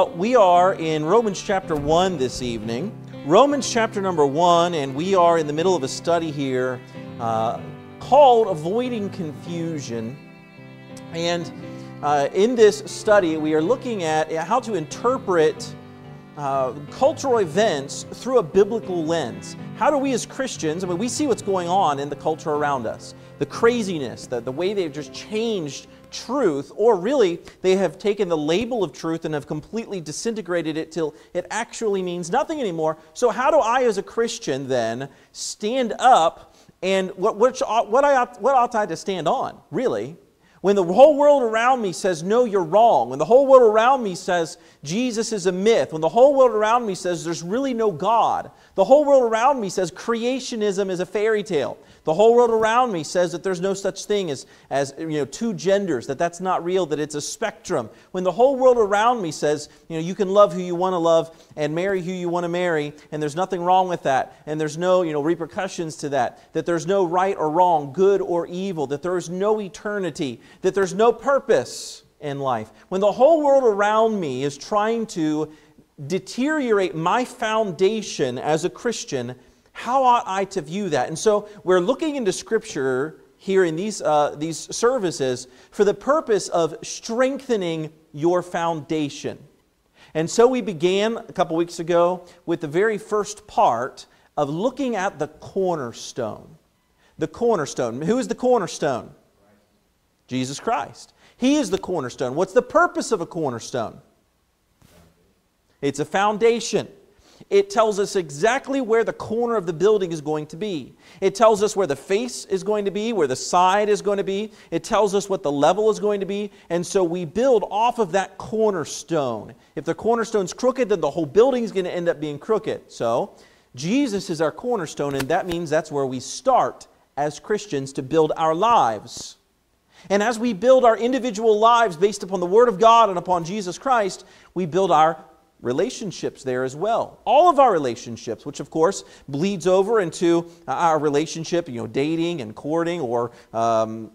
Well, we are in Romans chapter 1 this evening. Romans chapter number 1, and we are in the middle of a study here uh, called Avoiding Confusion. And uh, in this study, we are looking at how to interpret uh, cultural events through a biblical lens. How do we as Christians, I mean, we see what's going on in the culture around us, the craziness, the, the way they've just changed truth, or really they have taken the label of truth and have completely disintegrated it till it actually means nothing anymore. So, how do I, as a Christian, then stand up and what, what, what, I ought, what ought I to stand on, really? When the whole world around me says, no, you're wrong. When the whole world around me says, Jesus is a myth. When the whole world around me says, there's really no God. The whole world around me says, creationism is a fairy tale. The whole world around me says that there's no such thing as, as you know, two genders, that that's not real, that it's a spectrum. When the whole world around me says, you know, you can love who you want to love and marry who you want to marry, and there's nothing wrong with that, and there's no, you know, repercussions to that, that there's no right or wrong, good or evil, that there is no eternity, that there's no purpose in life. When the whole world around me is trying to deteriorate my foundation as a Christian, how ought I to view that? And so we're looking into Scripture here in these, uh, these services for the purpose of strengthening your foundation. And so we began a couple weeks ago with the very first part of looking at the cornerstone. The cornerstone. Who is the cornerstone? Jesus Christ. He is the cornerstone. What's the purpose of a cornerstone? It's a foundation. It tells us exactly where the corner of the building is going to be. It tells us where the face is going to be, where the side is going to be. It tells us what the level is going to be. And so we build off of that cornerstone. If the cornerstone's crooked, then the whole building is going to end up being crooked. So Jesus is our cornerstone, and that means that's where we start as Christians to build our lives. And as we build our individual lives based upon the Word of God and upon Jesus Christ, we build our relationships there as well. All of our relationships, which of course bleeds over into our relationship, you know, dating and courting or um,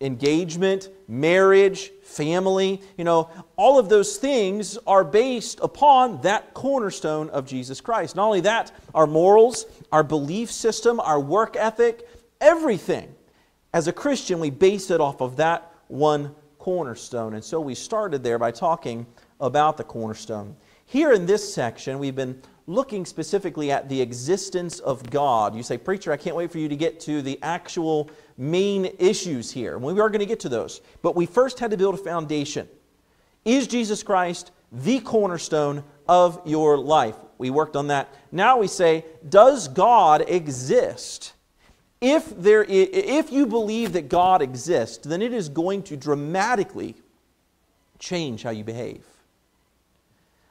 engagement, marriage, family, you know, all of those things are based upon that cornerstone of Jesus Christ. Not only that, our morals, our belief system, our work ethic, everything. As a Christian, we base it off of that one cornerstone. And so we started there by talking about the cornerstone. Here in this section, we've been looking specifically at the existence of God. You say, Preacher, I can't wait for you to get to the actual main issues here. We are going to get to those. But we first had to build a foundation. Is Jesus Christ the cornerstone of your life? We worked on that. Now we say, Does God exist? If, there is, if you believe that God exists, then it is going to dramatically change how you behave.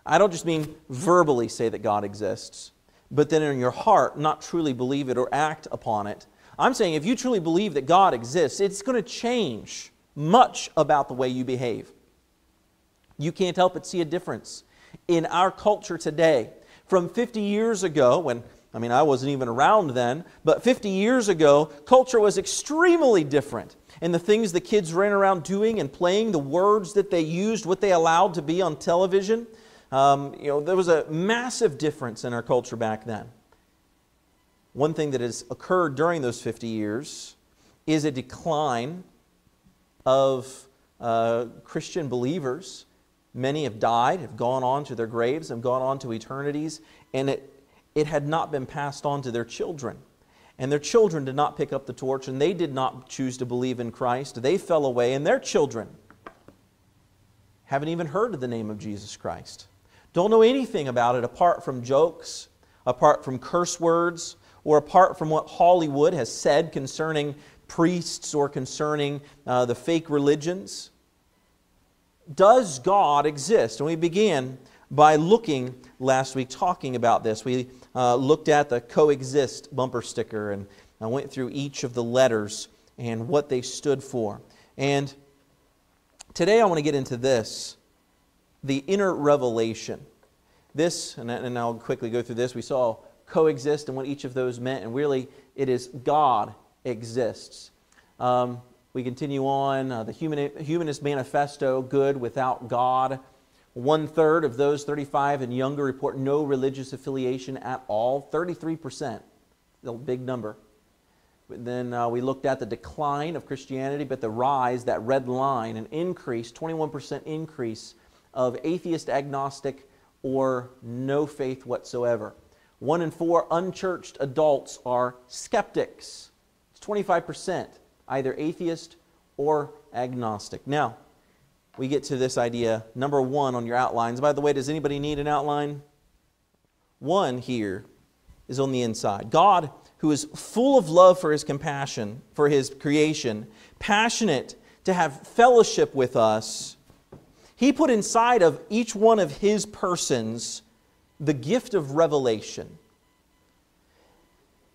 I don't just mean verbally say that God exists, but then in your heart not truly believe it or act upon it. I'm saying if you truly believe that God exists, it's going to change much about the way you behave. You can't help but see a difference in our culture today. From 50 years ago, when I mean, I wasn't even around then, but 50 years ago, culture was extremely different. And the things the kids ran around doing and playing, the words that they used, what they allowed to be on television, um, you know, there was a massive difference in our culture back then. One thing that has occurred during those 50 years is a decline of uh, Christian believers. Many have died, have gone on to their graves, have gone on to eternities, and it, it had not been passed on to their children. And their children did not pick up the torch, and they did not choose to believe in Christ. They fell away, and their children haven't even heard of the name of Jesus Christ. Don't know anything about it apart from jokes, apart from curse words, or apart from what Hollywood has said concerning priests or concerning uh, the fake religions. Does God exist? And we began by looking last week, talking about this. We uh, looked at the coexist bumper sticker and I went through each of the letters and what they stood for. And today I want to get into this the inner revelation. This, and, and I'll quickly go through this, we saw coexist and what each of those meant, and really it is God exists. Um, we continue on uh, the human, Humanist Manifesto, good without God. One third of those 35 and younger report no religious affiliation at all. 33%, a big number. But then uh, we looked at the decline of Christianity, but the rise, that red line, an increase, 21% increase of atheist, agnostic, or no faith whatsoever. One in four unchurched adults are skeptics. It's 25%, either atheist or agnostic. Now, we get to this idea, number one on your outlines. By the way, does anybody need an outline? One here is on the inside. God, who is full of love for his compassion, for his creation, passionate to have fellowship with us, he put inside of each one of his persons the gift of revelation.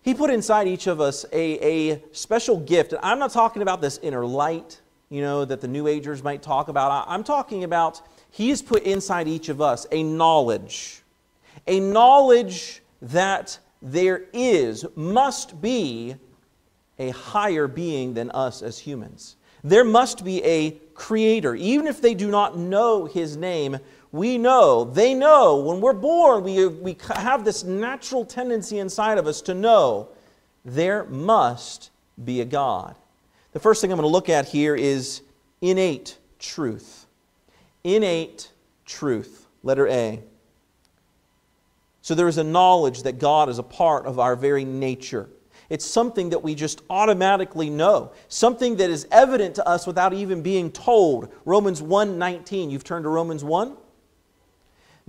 He put inside each of us a, a special gift. And I'm not talking about this inner light you know, that the New Agers might talk about. I'm talking about He has put inside each of us a knowledge, a knowledge that there is, must be, a higher being than us as humans. There must be a creator. Even if they do not know His name, we know, they know, when we're born, we, we have this natural tendency inside of us to know there must be a God. The first thing I'm going to look at here is innate truth. Innate truth. Letter A. So there is a knowledge that God is a part of our very nature. It's something that we just automatically know, something that is evident to us without even being told. Romans 1:19. You've turned to Romans 1?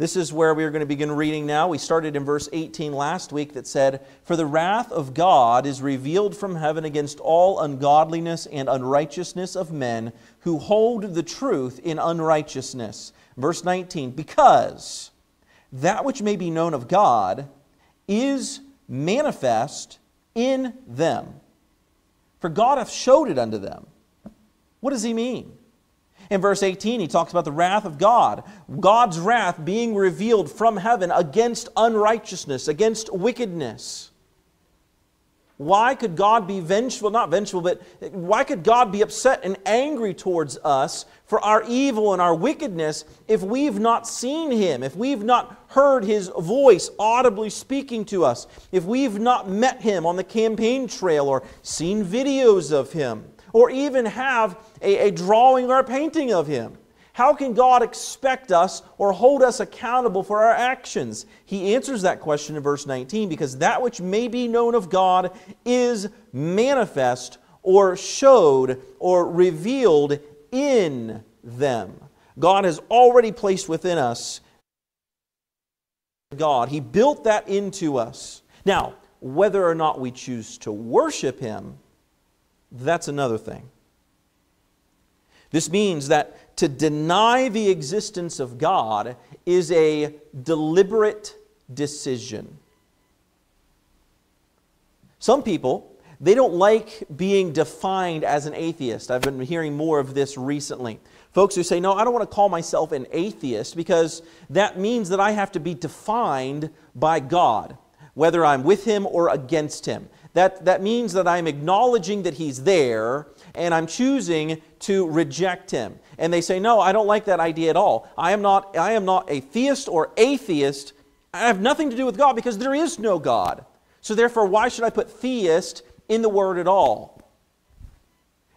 This is where we are going to begin reading now. We started in verse 18 last week that said, For the wrath of God is revealed from heaven against all ungodliness and unrighteousness of men who hold the truth in unrighteousness. Verse 19, Because that which may be known of God is manifest in them. For God hath showed it unto them. What does he mean? In verse 18, he talks about the wrath of God, God's wrath being revealed from heaven against unrighteousness, against wickedness. Why could God be vengeful? Not vengeful, but why could God be upset and angry towards us for our evil and our wickedness if we've not seen Him, if we've not heard His voice audibly speaking to us, if we've not met Him on the campaign trail or seen videos of Him? or even have a, a drawing or a painting of him. How can God expect us or hold us accountable for our actions? He answers that question in verse 19 because that which may be known of God is manifest or showed or revealed in them. God has already placed within us God. He built that into us. Now, whether or not we choose to worship Him that's another thing. This means that to deny the existence of God is a deliberate decision. Some people, they don't like being defined as an atheist. I've been hearing more of this recently. Folks who say, No, I don't want to call myself an atheist because that means that I have to be defined by God, whether I'm with Him or against Him. That, that means that I'm acknowledging that He's there and I'm choosing to reject Him. And they say, No, I don't like that idea at all. I am not, I am not a theist or atheist. I have nothing to do with God because there is no God. So therefore, why should I put theist in the word at all?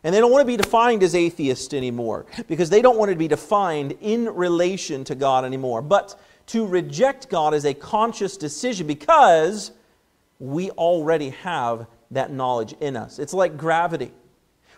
And they don't want to be defined as atheist anymore because they don't want to be defined in relation to God anymore. But to reject God is a conscious decision because we already have that knowledge in us. It's like gravity.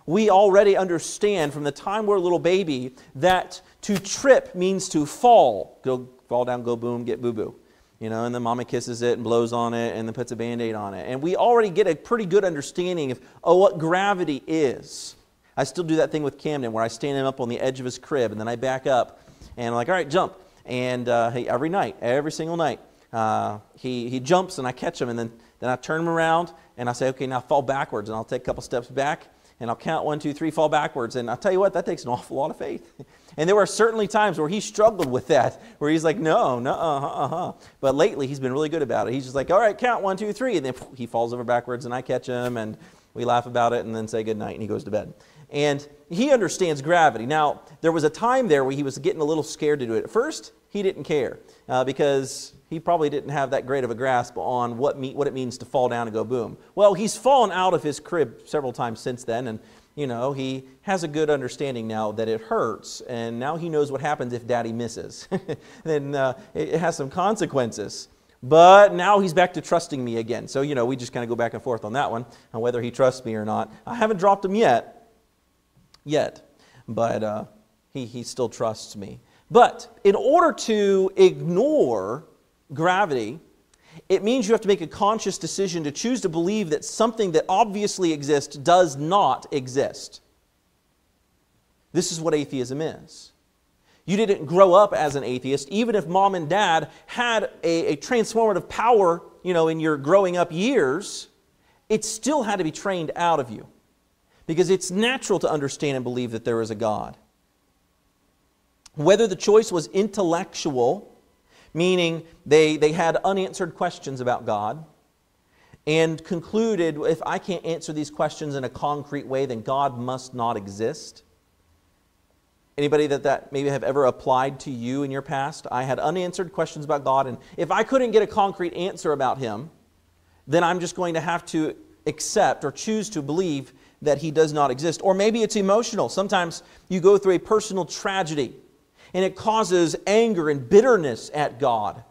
We already understand from the time we're a little baby that to trip means to fall. Go fall down, go boom, get boo boo. You know, and then mama kisses it and blows on it and then puts a band aid on it. And we already get a pretty good understanding of oh, what gravity is. I still do that thing with Camden where I stand him up on the edge of his crib and then I back up and I'm like, all right, jump. And uh, hey, every night, every single night, uh, he, he jumps and I catch him and then then I turn him around and I say, okay, now fall backwards. And I'll take a couple steps back and I'll count one, two, three, fall backwards. And I'll tell you what, that takes an awful lot of faith. And there were certainly times where he struggled with that, where he's like, no, no, uh huh, uh huh. But lately, he's been really good about it. He's just like, all right, count one, two, three. And then he falls over backwards and I catch him and we laugh about it and then say good night and he goes to bed. And he understands gravity. Now, there was a time there where he was getting a little scared to do it. At first, he didn't care uh, because he probably didn't have that great of a grasp on what, me, what it means to fall down and go boom. Well, he's fallen out of his crib several times since then, and you know, he has a good understanding now that it hurts, and now he knows what happens if daddy misses. then uh, it has some consequences. But now he's back to trusting me again. So, you know, we just kind of go back and forth on that one, on whether he trusts me or not. I haven't dropped him yet, yet, but uh, he, he still trusts me. But in order to ignore gravity, it means you have to make a conscious decision to choose to believe that something that obviously exists does not exist. This is what atheism is. You didn't grow up as an atheist, even if mom and dad had a, a, transformative power, you know, in your growing up years, it still had to be trained out of you. Because it's natural to understand and believe that there is a God. Whether the choice was intellectual meaning they, they had unanswered questions about God and concluded if I can't answer these questions in a concrete way, then God must not exist. Anybody that that maybe have ever applied to you in your past? I had unanswered questions about God, and if I couldn't get a concrete answer about Him, then I'm just going to have to accept or choose to believe that He does not exist. Or maybe it's emotional. Sometimes you go through a personal tragedy and it causes anger and bitterness at God.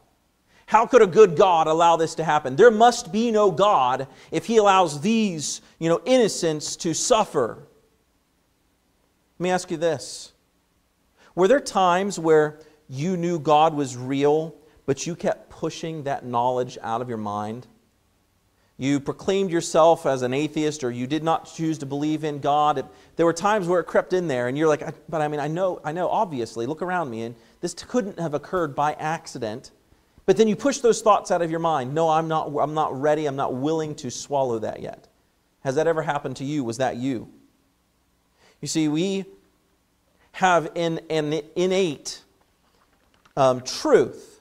How could a good God allow this to happen? There must be no God if he allows these, you know, innocents to suffer. Let me ask you this. Were there times where you knew God was real, but you kept pushing that knowledge out of your mind? You proclaimed yourself as an atheist or you did not choose to believe in God. there were times where it crept in there and you're like, but I mean, I know, I know, obviously, look around me, and this couldn't have occurred by accident. But then you push those thoughts out of your mind. No, I'm not, I'm not ready, I'm not willing to swallow that yet. Has that ever happened to you? Was that you? You see, we have an, an innate um, truth.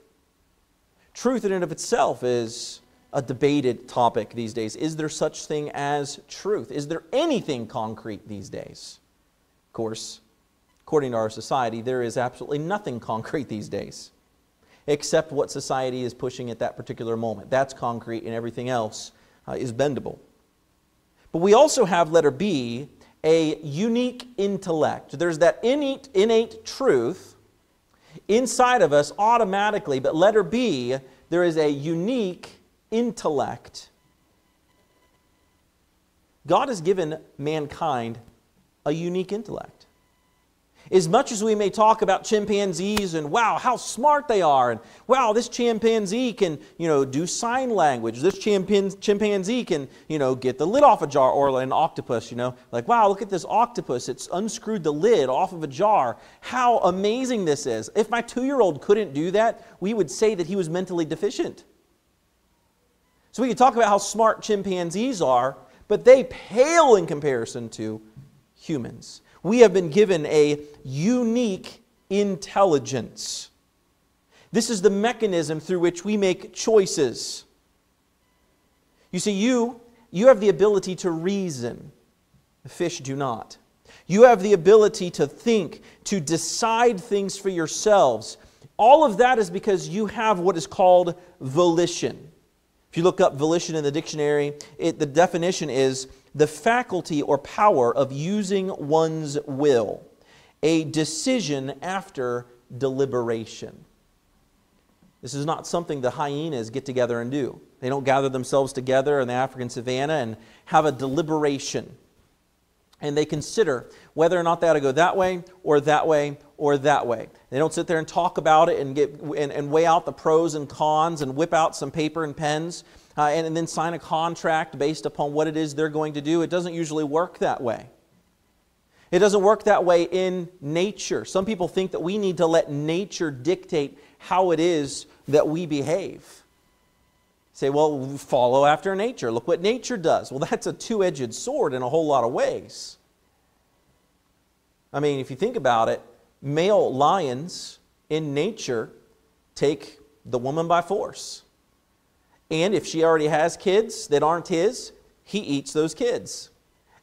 Truth in and of itself is a debated topic these days. Is there such thing as truth? Is there anything concrete these days? Of course, according to our society, there is absolutely nothing concrete these days except what society is pushing at that particular moment. That's concrete, and everything else uh, is bendable. But we also have, letter B, a unique intellect. There's that innate, innate truth inside of us automatically, but letter B, there is a unique intellect. God has given mankind a unique intellect. As much as we may talk about chimpanzees and wow, how smart they are, and wow, this chimpanzee can, you know, do sign language. This chimpanzee can, you know, get the lid off a jar, or an octopus, you know, like wow, look at this octopus. It's unscrewed the lid off of a jar. How amazing this is. If my two year old couldn't do that, we would say that he was mentally deficient. So we can talk about how smart chimpanzees are, but they pale in comparison to humans. We have been given a unique intelligence. This is the mechanism through which we make choices. You see, you, you have the ability to reason. The fish do not. You have the ability to think, to decide things for yourselves. All of that is because you have what is called volition. If you look up volition in the dictionary, it, the definition is the faculty or power of using one's will, a decision after deliberation. This is not something the hyenas get together and do. They don't gather themselves together in the African savannah and have a deliberation. And they consider whether or not they ought to go that way or that way or that way. They don't sit there and talk about it and, get, and, and weigh out the pros and cons and whip out some paper and pens uh, and, and then sign a contract based upon what it is they're going to do. It doesn't usually work that way. It doesn't work that way in nature. Some people think that we need to let nature dictate how it is that we behave. Say, well, follow after nature. Look what nature does. Well, that's a two edged sword in a whole lot of ways. I mean, if you think about it, male lions in nature take the woman by force. And if she already has kids that aren't his, he eats those kids.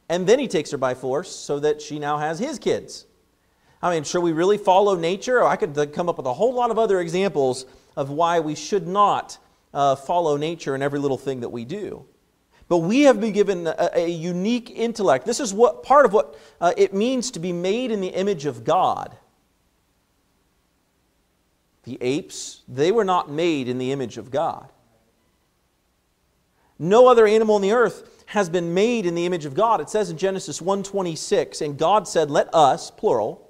And then he takes her by force so that she now has his kids. I mean, should we really follow nature? I could come up with a whole lot of other examples of why we should not uh, follow nature in every little thing that we do. But we have been given a, a unique intellect. This is what part of what uh, it means to be made in the image of God. The apes, they were not made in the image of God. No other animal on the earth has been made in the image of God. It says in Genesis 1:26, and God said, "Let us, plural,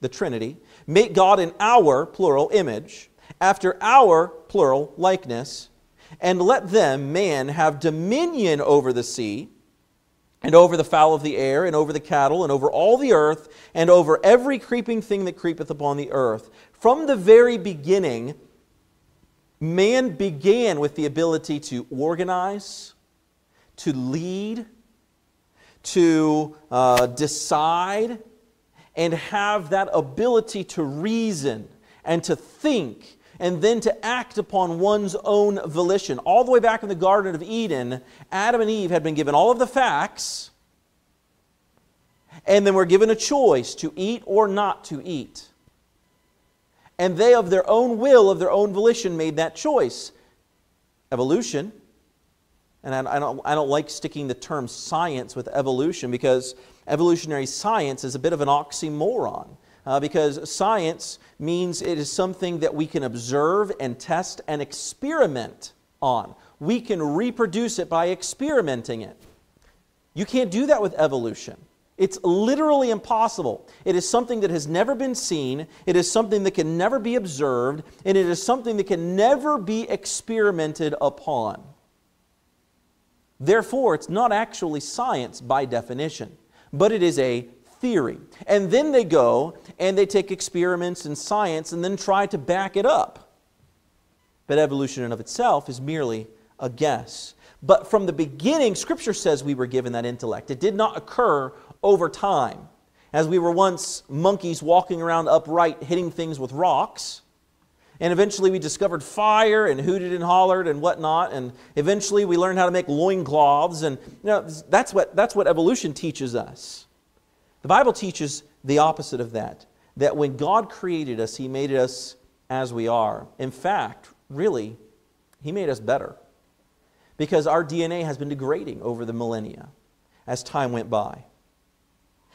the Trinity, make God in our, plural, image, after our, plural, likeness, and let them, man, have dominion over the sea, and over the fowl of the air, and over the cattle, and over all the earth, and over every creeping thing that creepeth upon the earth. From the very beginning, man began with the ability to organize, to lead, to uh, decide, and have that ability to reason and to think and then to act upon one's own volition. All the way back in the Garden of Eden, Adam and Eve had been given all of the facts, and then were given a choice to eat or not to eat. And they, of their own will, of their own volition, made that choice. Evolution, and I don't, I don't like sticking the term science with evolution because evolutionary science is a bit of an oxymoron. Uh, because science means it is something that we can observe and test and experiment on. We can reproduce it by experimenting it. You can't do that with evolution. It's literally impossible. It is something that has never been seen, it is something that can never be observed, and it is something that can never be experimented upon. Therefore, it's not actually science by definition, but it is a theory. And then they go and they take experiments in science and then try to back it up. But evolution in of itself is merely a guess. But from the beginning, Scripture says we were given that intellect. It did not occur over time. As we were once monkeys walking around upright, hitting things with rocks. And eventually we discovered fire and hooted and hollered and whatnot. And eventually we learned how to make loincloths. And you know, that's, what, that's what evolution teaches us. The Bible teaches the opposite of that that when God created us, He made us as we are. In fact, really, He made us better because our DNA has been degrading over the millennia as time went by.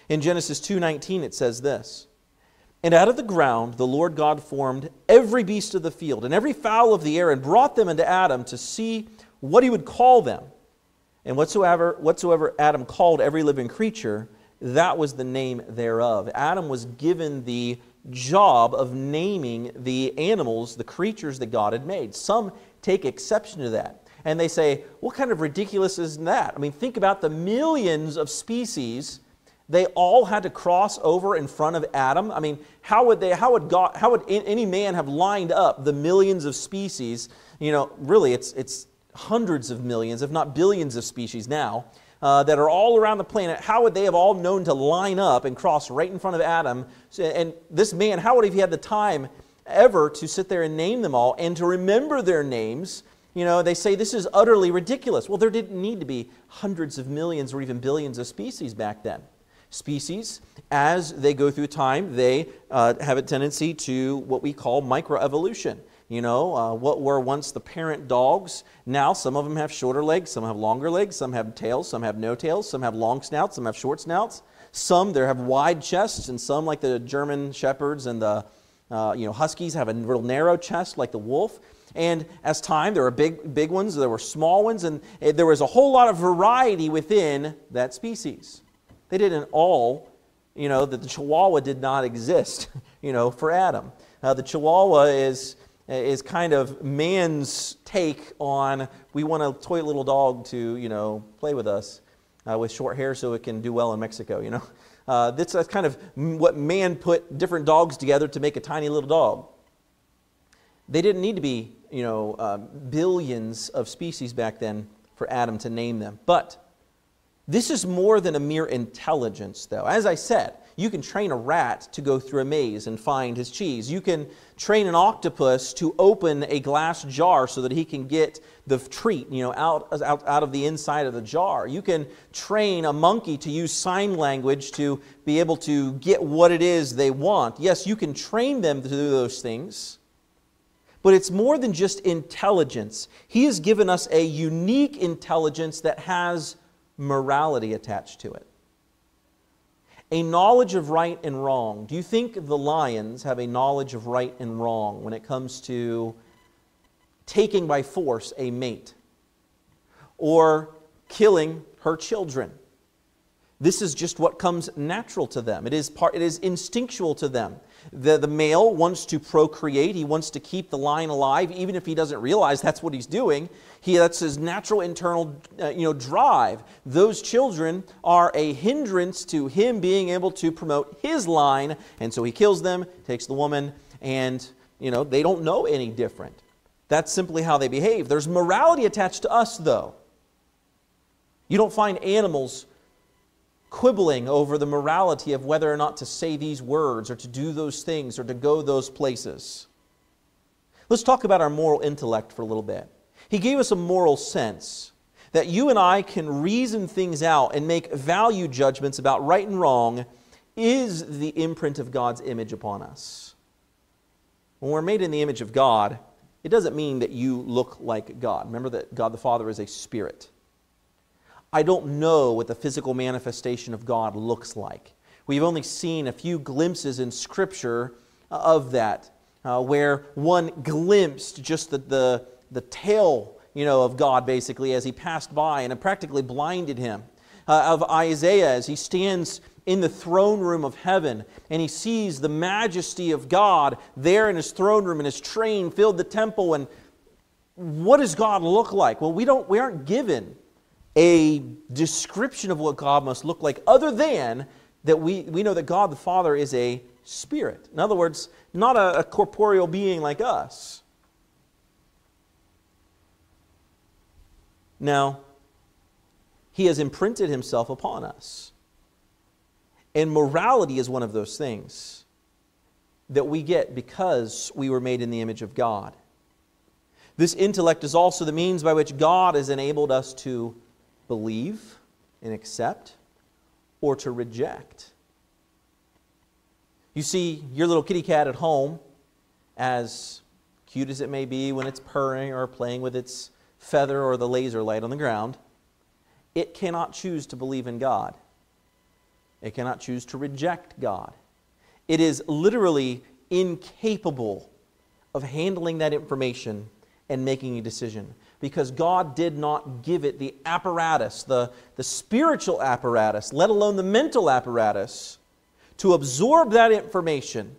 In Genesis 2:19 it says this, and out of the ground the Lord God formed every beast of the field and every fowl of the air and brought them unto Adam to see what he would call them. And whatsoever, whatsoever Adam called every living creature, that was the name thereof. Adam was given the job of naming the animals, the creatures that God had made. Some take exception to that. And they say, what kind of ridiculous is that? I mean, think about the millions of species they all had to cross over in front of Adam. I mean, how would they? How would God? How would any man have lined up the millions of species? You know, really, it's it's hundreds of millions, if not billions, of species now uh, that are all around the planet. How would they have all known to line up and cross right in front of Adam? And this man, how would he have had the time ever to sit there and name them all and to remember their names? You know, they say this is utterly ridiculous. Well, there didn't need to be hundreds of millions or even billions of species back then species, as they go through time, they uh, have a tendency to what we call microevolution. You know, uh, what were once the parent dogs, now some of them have shorter legs, some have longer legs, some have tails, some have no tails, some have long snouts, some have short snouts. Some there have wide chests, and some, like the German shepherds and the uh, you know huskies, have a real narrow chest, like the wolf. And as time, there were big, big ones, there were small ones, and eh, there was a whole lot of variety within that species. They didn't all, you know, that the Chihuahua did not exist, you know, for Adam. Uh, the Chihuahua is, is kind of man's take on we want a toy little dog to, you know, play with us uh, with short hair so it can do well in Mexico, you know. Uh, that's, that's kind of what man put different dogs together to make a tiny little dog. They didn't need to be, you know, uh, billions of species back then for Adam to name them. But this is more than a mere intelligence, though. As I said, You can train a rat to go through a maze and find his cheese. You can train an octopus to open a glass jar so that he can get the treat, you know, out, out, out of the inside of the jar. You can train a monkey to use sign language to be able to get what it is they want. Yes, you can train them to do those things. But it's more than just intelligence. He has given us a unique intelligence that has morality attached to it. A knowledge of right and wrong. Do you think the lions have a knowledge of right and wrong when it comes to taking by force a mate or killing her children? This is just what comes natural to them. It is, part, it is instinctual to them. The, the male wants to procreate. He wants to keep the line alive, even if he doesn't realize that's what he's doing. He, that's his natural internal uh, you know, drive. Those children are a hindrance to him being able to promote his line, and so he kills them, takes the woman, and you know, they don't know any different. That's simply how they behave. There's morality attached to us, though. You don't find animals quibbling over the morality of whether or not to say these words or to do those things or to go those places. Let's talk about our moral intellect for a little bit. He gave us a moral sense that you and I can reason things out and make value judgments about right and wrong is the imprint of God's image upon us. When we're made in the image of God, it doesn't mean that you look like God. Remember that God the Father is a spirit. I don't know what the physical manifestation of God looks like. We've only seen a few glimpses in Scripture of that, uh, where one glimpsed just the, the, the tail you know, of God, basically, as he passed by, and it practically blinded him. Uh, of Isaiah as he stands in the throne room of heaven and he sees the majesty of God there in his throne room and his train filled the temple. And what does God look like? Well, we, don't, we aren't given a description of what God must look like other than that we, we know that God the Father is a spirit. In other words, not a, a corporeal being like us. Now, he has imprinted himself upon us. And morality is one of those things that we get because we were made in the image of God. This intellect is also the means by which God has enabled us to believe and accept or to reject. You see your little kitty cat at home, as cute as it may be when it's purring or playing with its feather or the laser light on the ground, it cannot choose to believe in God. It cannot choose to reject God. It is literally incapable of handling that information and making a decision because God did not give it the apparatus, the, the spiritual apparatus, let alone the mental apparatus, to absorb that information.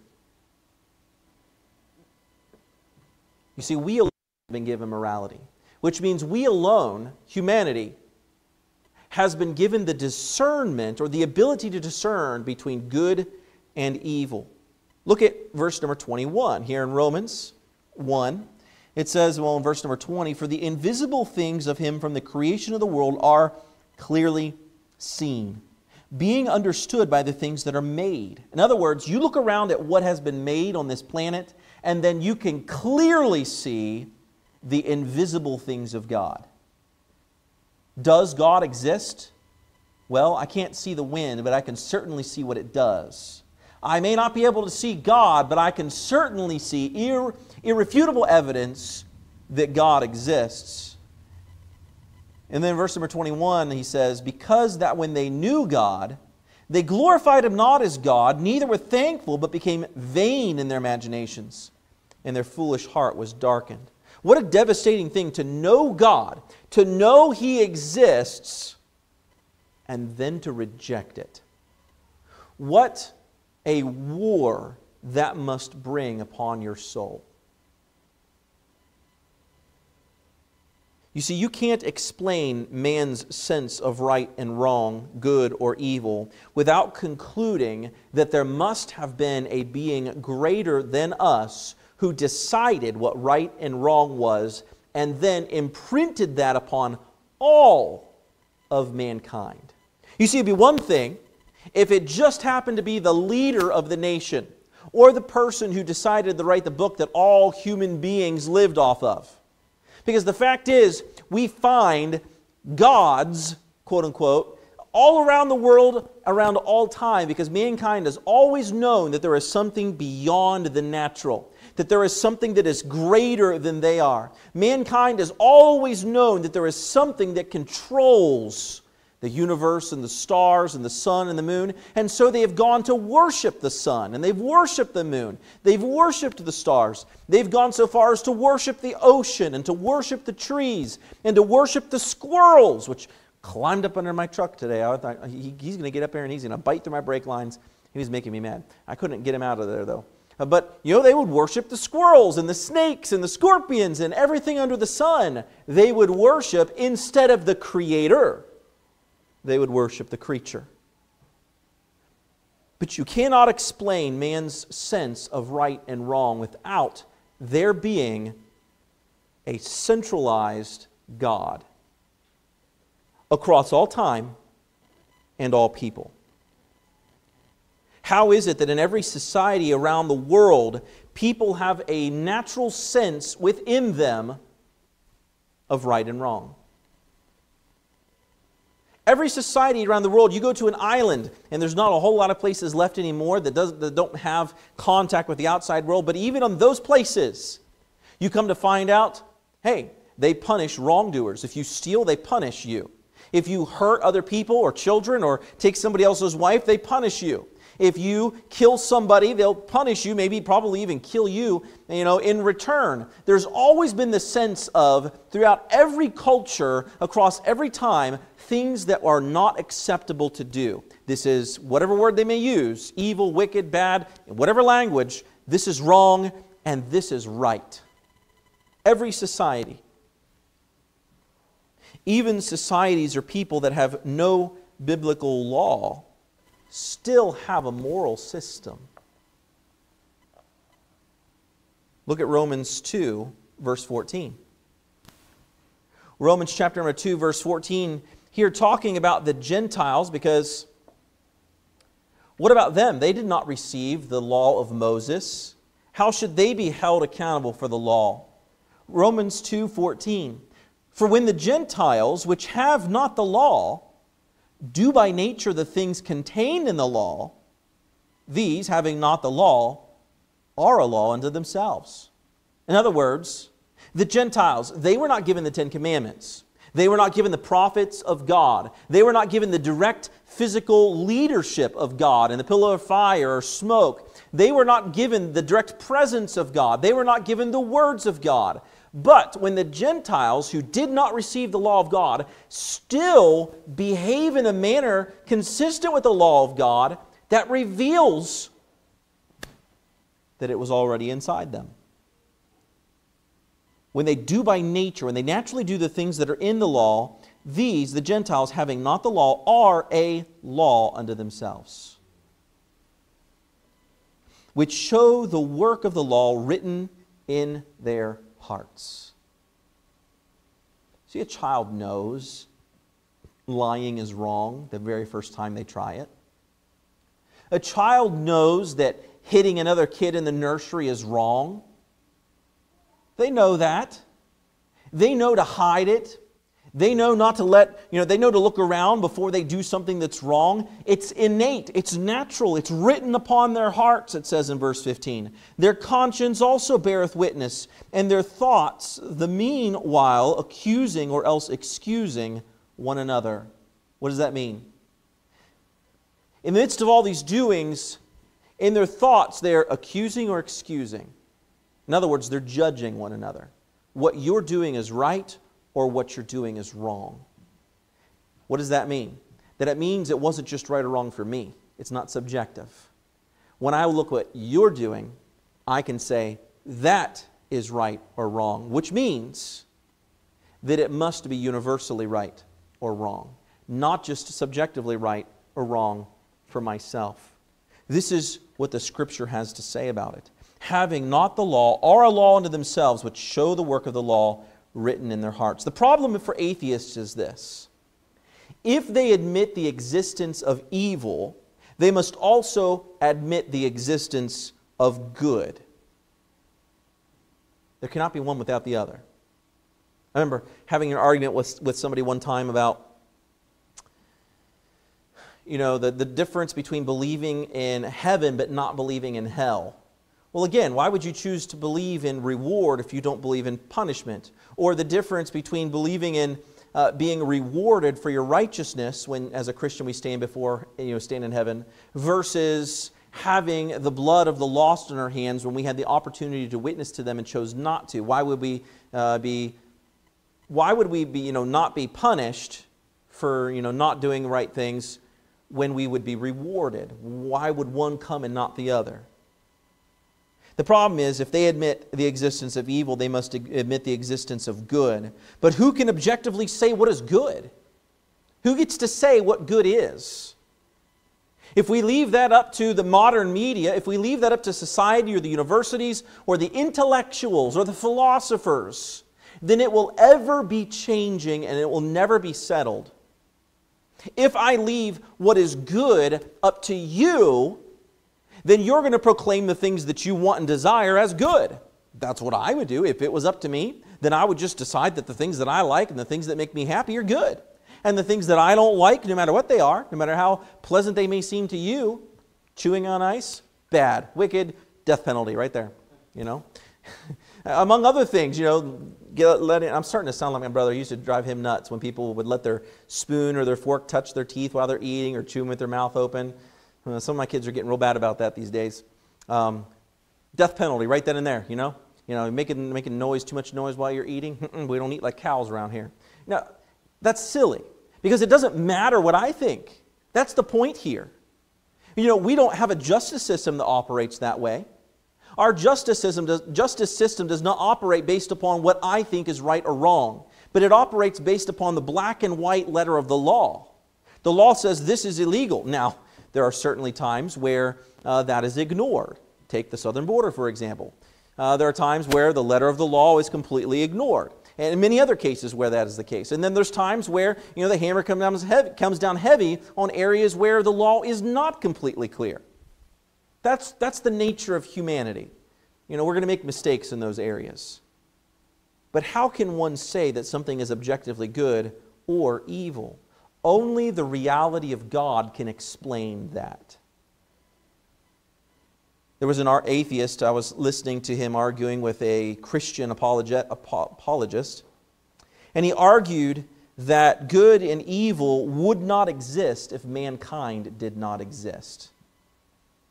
You see, we alone have been given morality, which means we alone, humanity, has been given the discernment or the ability to discern between good and evil. Look at verse number 21 here in Romans 1. It says, well, in verse number 20, for the invisible things of him from the creation of the world are clearly seen, being understood by the things that are made. In other words, you look around at what has been made on this planet, and then you can clearly see the invisible things of God. Does God exist? Well, I can't see the wind, but I can certainly see what it does. I may not be able to see God, but I can certainly see ir- irrefutable evidence that God exists. And then verse number 21, he says, Because that when they knew God, they glorified him not as God, neither were thankful, but became vain in their imaginations, and their foolish heart was darkened. What a devastating thing to know God, to know he exists, and then to reject it. What a war that must bring upon your soul. You see, you can't explain man's sense of right and wrong, good or evil, without concluding that there must have been a being greater than us who decided what right and wrong was and then imprinted that upon all of mankind. You see, it'd be one thing if it just happened to be the leader of the nation or the person who decided to write the book that all human beings lived off of. Because the fact is, we find gods, quote unquote, all around the world, around all time, because mankind has always known that there is something beyond the natural, that there is something that is greater than they are. Mankind has always known that there is something that controls the universe and the stars and the sun and the moon. And so they have gone to worship the sun and they've worshiped the moon. They've worshiped the stars. They've gone so far as to worship the ocean and to worship the trees and to worship the squirrels, which climbed up under my truck today. I thought he, he's going to get up there and he's going to bite through my brake lines. He was making me mad. I couldn't get him out of there though. Uh, but, you know, they would worship the squirrels and the snakes and the scorpions and everything under the sun. They would worship instead of the Creator they would worship the creature. But you cannot explain man's sense of right and wrong without there being a centralized God across all time and all people. How is it that in every society around the world, people have a natural sense within them of right and wrong? Every society around the world, you go to an island, and there's not a whole lot of places left anymore that, does, that don't have contact with the outside world. But even on those places, you come to find out hey, they punish wrongdoers. If you steal, they punish you. If you hurt other people or children or take somebody else's wife, they punish you. If you kill somebody, they'll punish you, maybe probably even kill you, you know, in return. There's always been the sense of throughout every culture across every time things that are not acceptable to do. This is whatever word they may use, evil, wicked, bad, in whatever language, this is wrong and this is right. Every society. Even societies or people that have no biblical law still have a moral system. Look at Romans 2, verse 14. Romans chapter number 2, verse 14, here talking about the Gentiles because what about them? They did not receive the law of Moses. How should they be held accountable for the law? Romans 2 14. For when the Gentiles, which have not the law, do by nature the things contained in the law, these, having not the law, are a law unto themselves. In other words, the Gentiles, they were not given the Ten Commandments. They were not given the prophets of God. They were not given the direct physical leadership of God in the pillar of fire or smoke. They were not given the direct presence of God. They were not given the words of God. But when the Gentiles who did not receive the law of God still behave in a manner consistent with the law of God, that reveals that it was already inside them. When they do by nature, when they naturally do the things that are in the law, these, the Gentiles, having not the law, are a law unto themselves, which show the work of the law written in their hearts. See, a child knows lying is wrong the very first time they try it. A child knows that hitting another kid in the nursery is wrong. They know that. They know to hide it. They know not to let, you know, they know to look around before they do something that's wrong. It's innate, it's natural, it's written upon their hearts, it says in verse 15. Their conscience also beareth witness, and their thoughts, the meanwhile, accusing or else excusing one another. What does that mean? In the midst of all these doings, in their thoughts, they're accusing or excusing. In other words, they're judging one another. What you're doing is right or what you're doing is wrong. What does that mean? That it means it wasn't just right or wrong for me, it's not subjective. When I look what you're doing, I can say that is right or wrong, which means that it must be universally right or wrong, not just subjectively right or wrong for myself. This is what the Scripture has to say about it. Having not the law, or a law unto themselves, which show the work of the law, written in their hearts. The problem for atheists is this if they admit the existence of evil they must also admit the existence of good. There cannot be one without the other. I remember having an argument with, with somebody one time about you know, the, the difference between believing in heaven but not believing in hell. Well, again, why would you choose to believe in reward if you don't believe in punishment? Or the difference between believing in uh, being rewarded for your righteousness when, as a Christian, we stand before, you know, stand in heaven, versus having the blood of the lost in our hands when we had the opportunity to witness to them and chose not to. Why would we uh, be? Why would we be, you know, not be punished for, you know, not doing right things when we would be rewarded? Why would one come and not the other? The problem is, if they admit the existence of evil, they must admit the existence of good. But who can objectively say what is good? Who gets to say what good is? If we leave that up to the modern media, if we leave that up to society or the universities or the intellectuals or the philosophers, then it will ever be changing and it will never be settled. If I leave what is good up to you, then you're going to proclaim the things that you want and desire as good. That's what I would do. If it was up to me, then I would just decide that the things that I like and the things that make me happy are good. And the things that I don't like, no matter what they are, no matter how pleasant they may seem to you, chewing on ice, bad, wicked, death penalty right there, you know. Among other things, you know, I'm starting to sound like my brother. He used to drive him nuts when people would let their spoon or their fork touch their teeth while they're eating or chewing with their mouth open. Uh, some of my kids are getting real bad about that these days. Um, death penalty right then and there, you know? You know, making, making noise, too much noise while you're eating. we don't eat like cows around here. Now, that's silly because it doesn't matter what I think. That's the point here. You know, we don't have a justice system that operates that way. Our justice system, does, justice system does not operate based upon what I think is right or wrong, but it operates based upon the black and white letter of the law. The law says this is illegal. Now, there are certainly times where uh, that is ignored. Take the southern border, for example. Uh, there are times where the letter of the law is completely ignored. And in many other cases where that is the case. And then there's times where you know, the hammer comes down, heavy, comes down heavy on areas where the law is not completely clear. That's, that's the nature of humanity. You know, we're going to make mistakes in those areas. But how can one say that something is objectively good or evil? Only the reality of God can explain that. There was an atheist, I was listening to him arguing with a Christian apologist, and he argued that good and evil would not exist if mankind did not exist.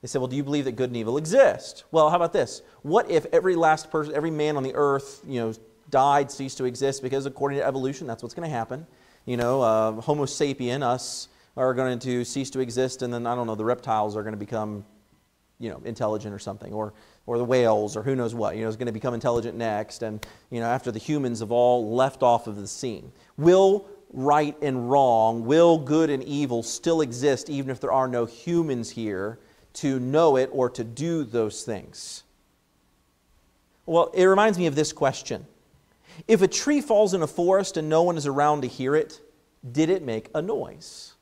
They said, Well, do you believe that good and evil exist? Well, how about this? What if every last person, every man on the earth, you know, died, ceased to exist? Because according to evolution, that's what's going to happen. You know, uh, Homo sapien, us, are going to cease to exist, and then, I don't know, the reptiles are going to become, you know, intelligent or something, or, or the whales, or who knows what, you know, is going to become intelligent next, and, you know, after the humans have all left off of the scene. Will right and wrong, will good and evil still exist even if there are no humans here? to know it or to do those things? Well, it reminds me of this question. If a tree falls in a forest and no one is around to hear it, did it make a noise?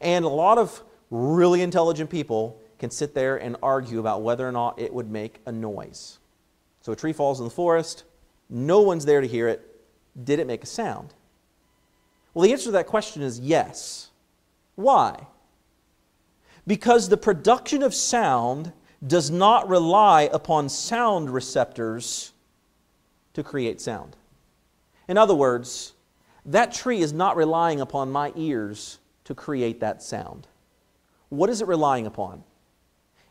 And a lot of really intelligent people can sit there and argue about whether or not it would make a noise. So a tree falls in the forest, no one's there to hear it. Did it make a sound? Well, the answer to that question is yes. Why? because the production of sound does not rely upon sound receptors to create sound. In other words, that tree is not relying upon my ears to create that sound. What is it relying upon?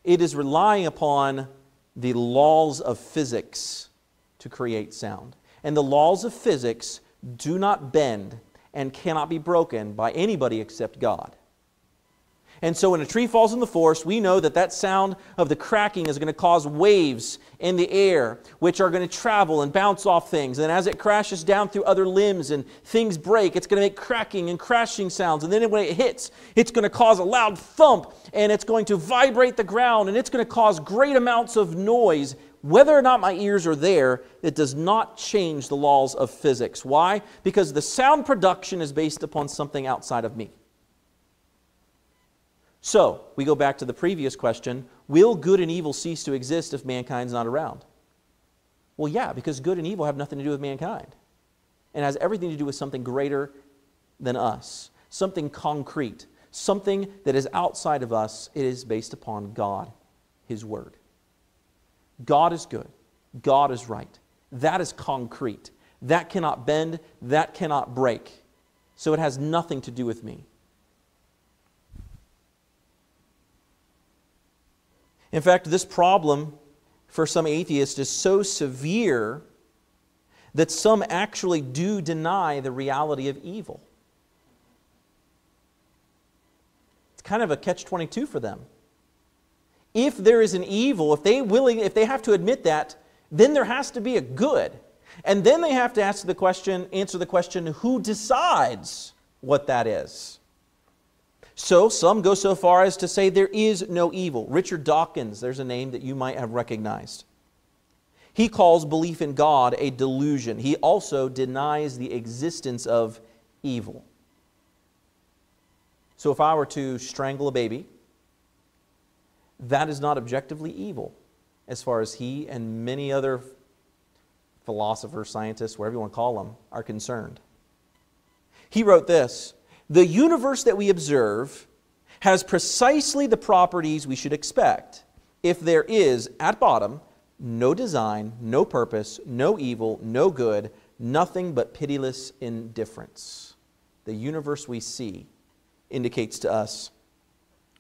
It is relying upon the laws of physics to create sound. And the laws of physics do not bend and cannot be broken by anybody except God. And so when a tree falls in the forest, we know that that sound of the cracking is going to cause waves in the air, which are going to travel and bounce off things. And as it crashes down through other limbs and things break, it's going to make cracking and crashing sounds. And then when it hits, it's going to cause a loud thump and it's going to vibrate the ground and it's going to cause great amounts of noise. Whether or not my ears are there, it does not change the laws of physics. Why? Because the sound production is based upon something outside of me. So, we go back to the previous question Will good and evil cease to exist if mankind's not around? Well, yeah, because good and evil have nothing to do with mankind. It has everything to do with something greater than us, something concrete, something that is outside of us. It is based upon God, His Word. God is good, God is right. That is concrete. That cannot bend, that cannot break. So it has nothing to do with me. In fact, this problem for some atheists is so severe that some actually do deny the reality of evil. It's kind of a catch 22 for them. If there is an evil, if they willing if they have to admit that, then there has to be a good. And then they have to ask the question, answer the question, who decides what that is? So some go so far as to say there is no evil. Richard Dawkins, there's a name that you might have recognized. He calls belief in God a delusion. He also denies the existence of evil. So if I were to strangle a baby, that is not objectively evil as far as he and many other philosophers, scientists, whatever you want to call them, are concerned. He wrote this The universe that we observe has precisely the properties we should expect if there is, at bottom, no design, no purpose, no evil, no good, nothing but pitiless indifference. The universe we see indicates to us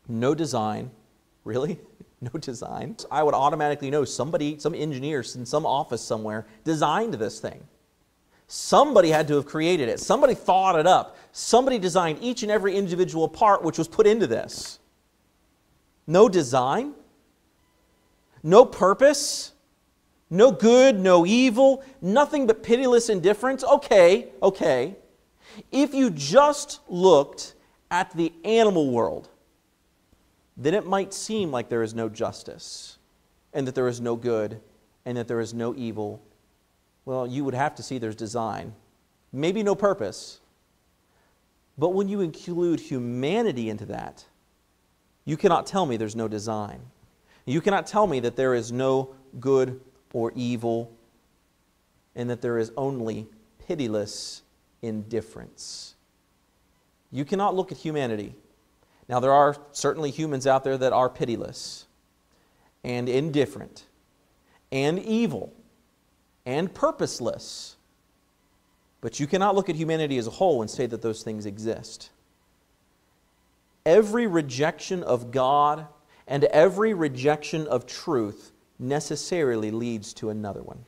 no design, really? No design. I would automatically know somebody, some engineer in some office somewhere designed this thing. Somebody had to have created it. Somebody thought it up. Somebody designed each and every individual part which was put into this. No design, no purpose, no good, no evil, nothing but pitiless indifference. Okay, okay. If you just looked at the animal world, then it might seem like there is no justice and that there is no good and that there is no evil. Well, you would have to see there's design, maybe no purpose. But when you include humanity into that, you cannot tell me there's no design. You cannot tell me that there is no good or evil and that there is only pitiless indifference. You cannot look at humanity. Now, there are certainly humans out there that are pitiless and indifferent and evil and purposeless. But you cannot look at humanity as a whole and say that those things exist. Every rejection of God and every rejection of truth necessarily leads to another one,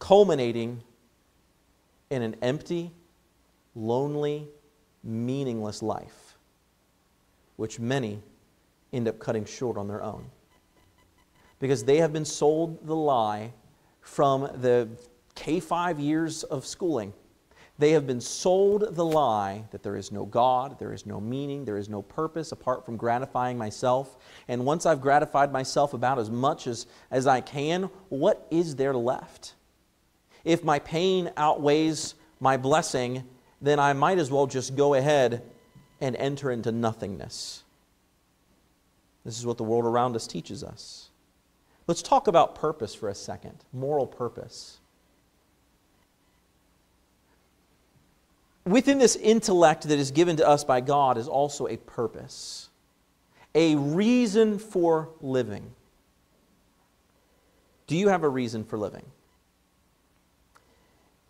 culminating in an empty, lonely, meaningless life, which many end up cutting short on their own. Because they have been sold the lie from the K 5 years of schooling they have been sold the lie that there is no God, there is no meaning, there is no purpose apart from gratifying myself. And once I've gratified myself about as much as, as I can, what is there left? If my pain outweighs my blessing, then I might as well just go ahead and enter into nothingness. This is what the world around us teaches us. Let's talk about purpose for a second moral purpose. within this intellect that is given to us by God is also a purpose, a reason for living. Do you have a reason for living?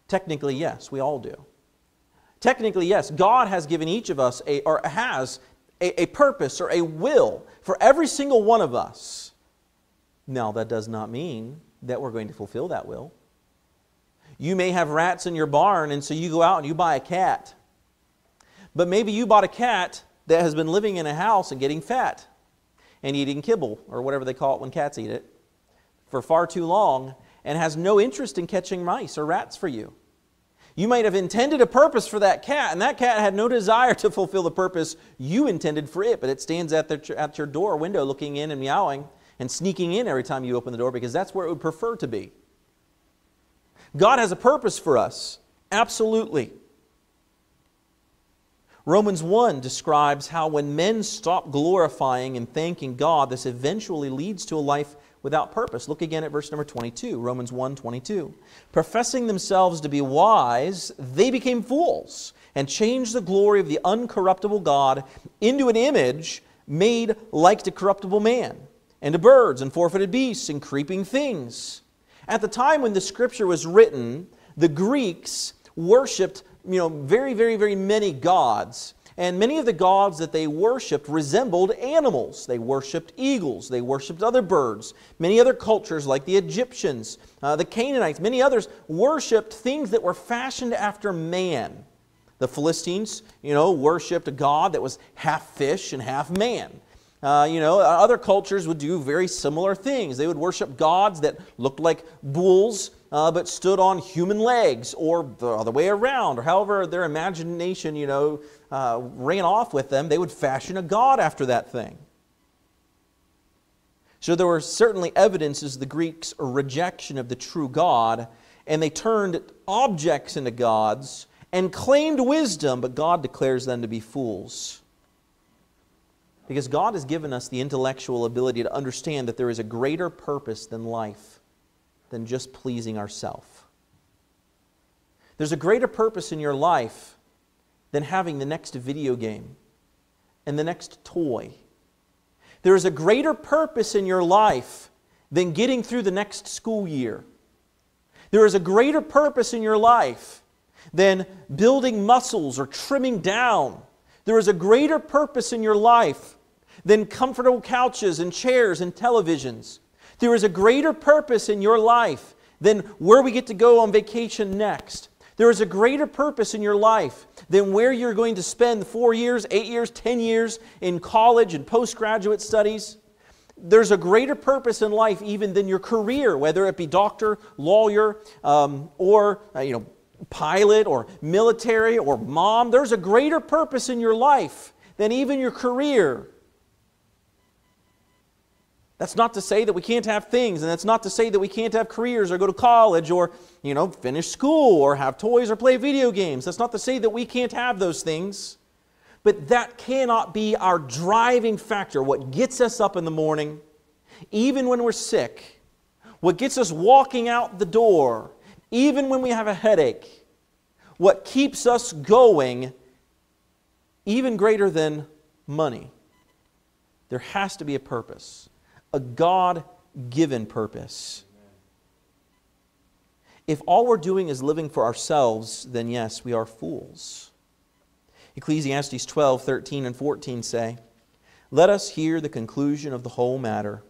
Technically, yes, we all do. Technically, yes, God has given each of us a, or has a, a purpose or a will for every single one of us. Now, that does not mean that we're going to fulfill that will. You may have rats in your barn, and so you go out and you buy a cat. But maybe you bought a cat that has been living in a house and getting fat and eating kibble, or whatever they call it when cats eat it, for far too long and has no interest in catching mice or rats for you. You might have intended a purpose for that cat, and that cat had no desire to fulfill the purpose you intended for it, but it stands at, the, at your door window looking in and meowing and sneaking in every time you open the door because that's where it would prefer to be. God has a purpose for us, absolutely. Romans 1 describes how when men stop glorifying and thanking God, this eventually leads to a life without purpose. Look again at verse number 22, Romans 1 22. Professing themselves to be wise, they became fools and changed the glory of the uncorruptible God into an image made like to corruptible man, and to birds, and forfeited beasts, and creeping things. At the time when the scripture was written, the Greeks worshiped you know, very, very, very many gods. And many of the gods that they worshiped resembled animals. They worshiped eagles, they worshiped other birds. Many other cultures, like the Egyptians, uh, the Canaanites, many others, worshiped things that were fashioned after man. The Philistines, you know, worshiped a god that was half fish and half man. Uh, you know, other cultures would do very similar things. They would worship gods that looked like bulls uh, but stood on human legs, or the other way around, or however their imagination, you know, uh, ran off with them. They would fashion a god after that thing. So there were certainly evidences of the Greeks' rejection of the true God, and they turned objects into gods and claimed wisdom, but God declares them to be fools. Because God has given us the intellectual ability to understand that there is a greater purpose than life, than just pleasing ourselves. There's a greater purpose in your life than having the next video game and the next toy. There is a greater purpose in your life than getting through the next school year. There is a greater purpose in your life than building muscles or trimming down. There is a greater purpose in your life than comfortable couches and chairs and televisions. There is a greater purpose in your life than where we get to go on vacation next. There is a greater purpose in your life than where you're going to spend four years, eight years, ten years in college and postgraduate studies. There's a greater purpose in life even than your career, whether it be doctor, lawyer, um, or uh, you know, pilot or military or mom. There's a greater purpose in your life than even your career. That's not to say that we can't have things, and that's not to say that we can't have careers or go to college or, you know, finish school or have toys or play video games. That's not to say that we can't have those things. But that cannot be our driving factor, what gets us up in the morning, even when we're sick, what gets us walking out the door, even when we have a headache, what keeps us going, even greater than money. There has to be a purpose, a God given purpose. If all we're doing is living for ourselves, then yes, we are fools. Ecclesiastes 12, 13, and 14 say, Let us hear the conclusion of the whole matter.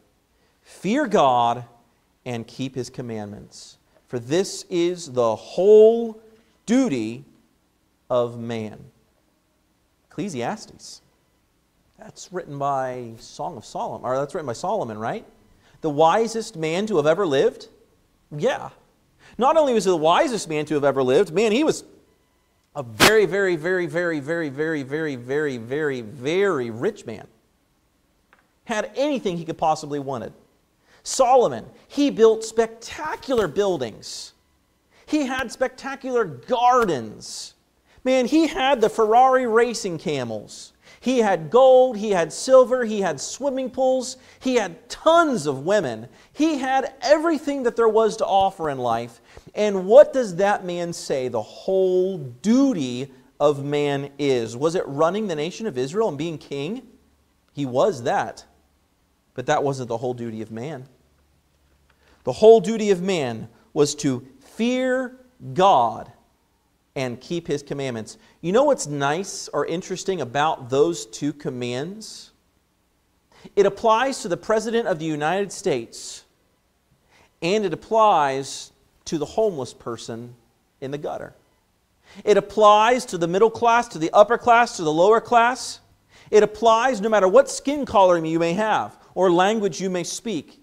Fear God and keep his commandments for this is the whole duty of man. Ecclesiastes. That's written by Song of Solomon, or that's written by Solomon, right? The wisest man to have ever lived? Yeah. Not only was he the wisest man to have ever lived, man, he was a very, very, very, very, very, very, very, very, very, very rich man. Had anything he could possibly wanted. Solomon, he built spectacular buildings. He had spectacular gardens. Man, he had the Ferrari racing camels. He had gold, he had silver, he had swimming pools, he had tons of women. He had everything that there was to offer in life. And what does that man say the whole duty of man is? Was it running the nation of Israel and being king? He was that. But that wasn't the whole duty of man. The whole duty of man was to fear God and keep his commandments. You know what's nice or interesting about those two commands? It applies to the President of the United States and it applies to the homeless person in the gutter. It applies to the middle class, to the upper class, to the lower class. It applies no matter what skin color you may have or language you may speak.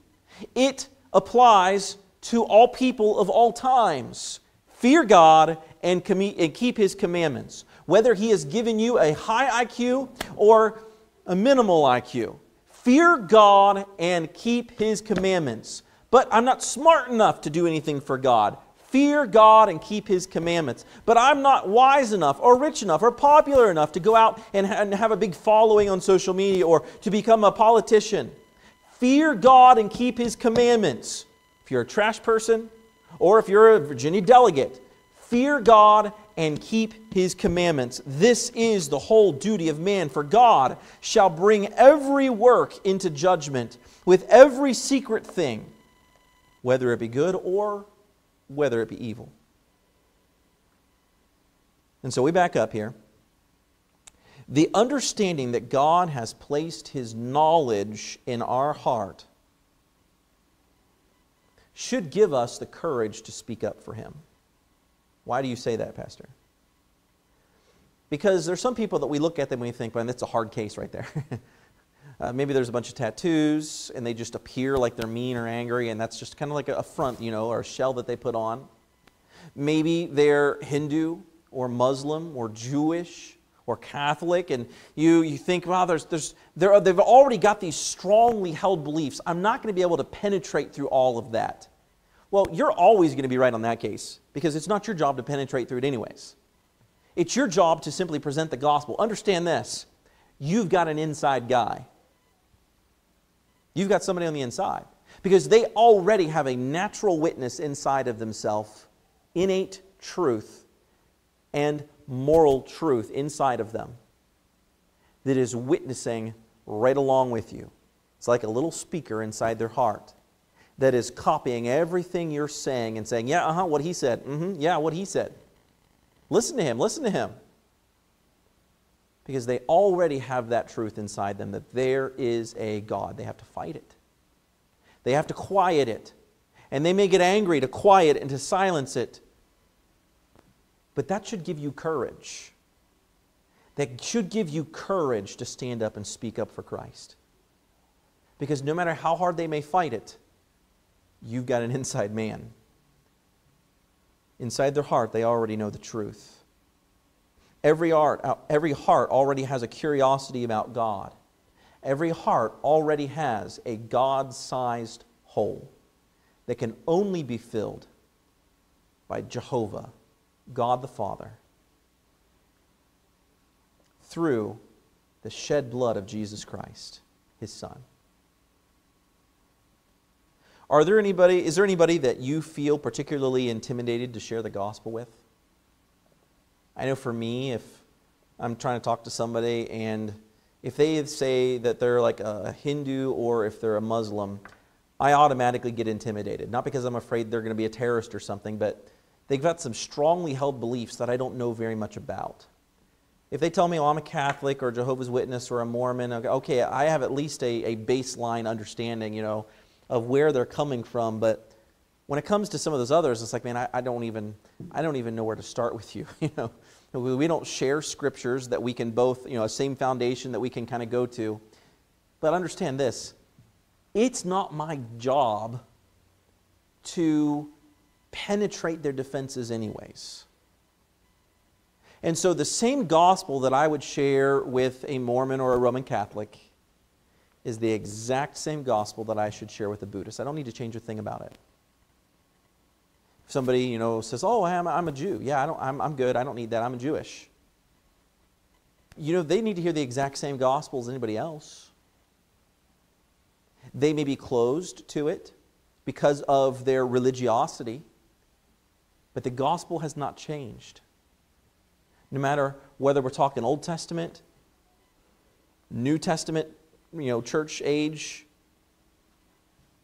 It applies to all people of all times. Fear God and, keep His commandments. Whether He has given you a high IQ or a minimal IQ. Fear God and keep His commandments. But I'm not smart enough to do anything for God. fear God and keep His commandments. But I'm not wise enough or rich enough or popular enough to go out and, and have a big following on social media or to become a politician. Fear God and keep His commandments. If you're a trash person or if you're a Virginia delegate, fear God and keep his commandments. This is the whole duty of man, for God shall bring every work into judgment with every secret thing, whether it be good or whether it be evil. And so we back up here. The understanding that God has placed his knowledge in our heart should give us the courage to speak up for him. Why do you say that, Pastor? Because there's some people that we look at them and we think, man, that's a hard case right there. uh, maybe there's a bunch of tattoos and they just appear like they're mean or angry, and that's just kind of like a front, you know, or a shell that they put on. Maybe they're Hindu or Muslim or Jewish or Catholic, and you, you think, wow, there's, there's, they've already got these strongly held beliefs. I'm not going to be able to penetrate through all of that. Well, you're always going to be right on that case because it's not your job to penetrate through it, anyways. It's your job to simply present the gospel. Understand this you've got an inside guy, you've got somebody on the inside because they already have a natural witness inside of themselves, innate truth and moral truth inside of them that is witnessing right along with you. It's like a little speaker inside their heart that is copying everything you're saying and saying, yeah, uh huh, what he said. Mm-hmm, yeah, what he said. Listen to him, listen to him. Because they already have that truth inside them that there is a God. They have to fight it, they have to quiet it. And they may get angry to quiet and to silence it. But that should give you courage. That should give you courage to stand up and speak up for Christ. Because no matter how hard they may fight it, you've got an inside man. Inside their heart, they already know the truth. Every, art, uh, every heart already has a curiosity about God. Every heart already has a God sized hole that can only be filled by Jehovah, God the Father, through the shed blood of Jesus Christ, his Son. Are there anybody, is there anybody that you feel particularly intimidated to share the gospel with? I know for me, if I'm trying to talk to somebody and if they say that they're like a Hindu or if they're a Muslim, I automatically get intimidated. Not because I'm afraid they're going to be a terrorist or something, but they've got some strongly held beliefs that I don't know very much about. If they tell me, oh, I'm a Catholic or Jehovah's Witness or a Mormon, okay, I have at least a, a baseline understanding, you know, of where they're coming from. But when it comes to some of those others, it's like, man, I, I don't even I don't even know where to start with you. you know, we don't share scriptures that we can both, you know, a same foundation that we can kind of go to. But understand this: it's not my job to penetrate their defenses, anyways. And so, the same gospel that I would share with a Mormon or a Roman Catholic is the exact same gospel that I should share with a Buddhist. I don't need to change a thing about it. If somebody, you know, says, "Oh, I'm, I'm a Jew," yeah, I don't, I'm, I'm good. I don't need that. I'm a Jewish. You know, they need to hear the exact same gospel as anybody else. They may be closed to it because of their religiosity, but the gospel has not changed. No matter whether we're talking Old Testament, New Testament, you know, church age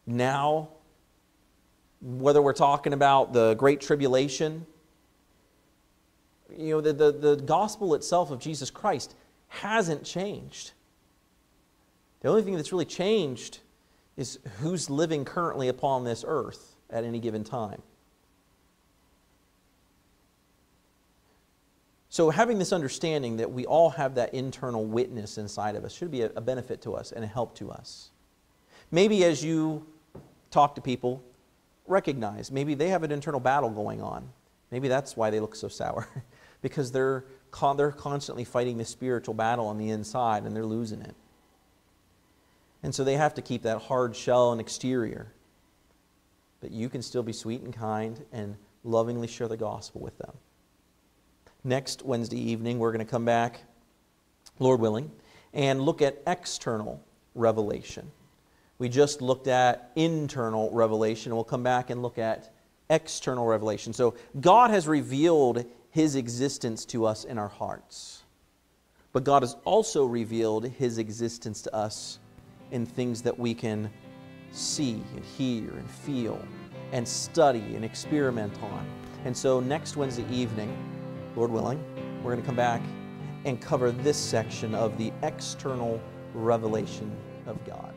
now, whether we're talking about the Great Tribulation, you know, the, the, the gospel itself of Jesus Christ hasn't changed. The only thing that's really changed is who's living currently upon this earth at any given time. So, having this understanding that we all have that internal witness inside of us should be a, benefit to us and a help to us. Maybe as you talk to people, recognize maybe they have an internal battle going on. Maybe that's why they look so sour, because they're, con- they're constantly fighting the spiritual battle on the inside and they're losing it. And so they have to keep that hard shell and exterior. But you can still be sweet and kind and lovingly share the gospel with them. Next Wednesday evening, we're going to come back, Lord willing, and look at external revelation. We just looked at internal revelation. We'll come back and look at external revelation. So, God has revealed His existence to us in our hearts. But God has also revealed His existence to us in things that we can see and hear and feel and study and experiment on. And so, next Wednesday evening, Lord willing, we're going to come back and cover this section of the external revelation of God.